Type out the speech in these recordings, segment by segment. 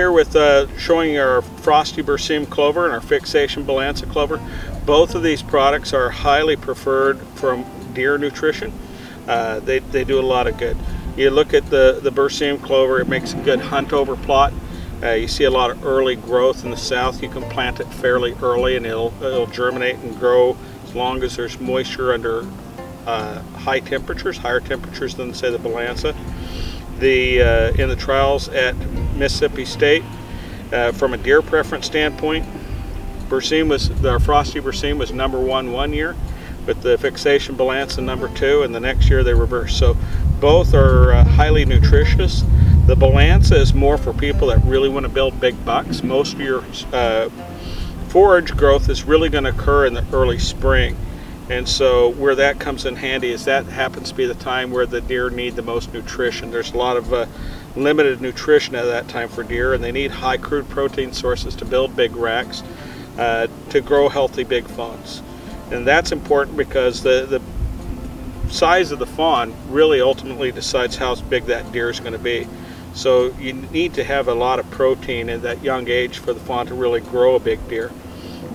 here with uh, showing our Frosty Berseem clover and our Fixation Balansa clover. Both of these products are highly preferred from deer nutrition. Uh, they, they do a lot of good. You look at the, the Berseem clover, it makes a good hunt over plot. Uh, you see a lot of early growth in the south. You can plant it fairly early and it'll, it'll germinate and grow as long as there's moisture under uh, high temperatures, higher temperatures than say the Balansa. The, uh, in the trials at Mississippi State, uh, from a deer preference standpoint, Berseem was, our Frosty Berseem was number one one year, with the Fixation Balansa number two, and the next year they reversed. So both are uh, highly nutritious. The Balansa is more for people that really want to build big bucks. Most of your uh, forage growth is really going to occur in the early spring. And so where that comes in handy is that happens to be the time where the deer need the most nutrition. There's a lot of uh, limited nutrition at that time for deer and they need high crude protein sources to build big racks uh, to grow healthy big fawns. And that's important because the, the size of the fawn really ultimately decides how big that deer is going to be. So you need to have a lot of protein in that young age for the fawn to really grow a big deer.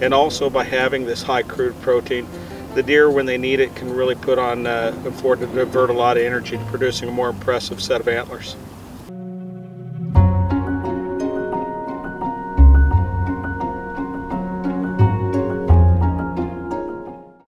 And also by having this high crude protein, the deer, when they need it, can really put on, uh, afford to divert a lot of energy to producing a more impressive set of antlers.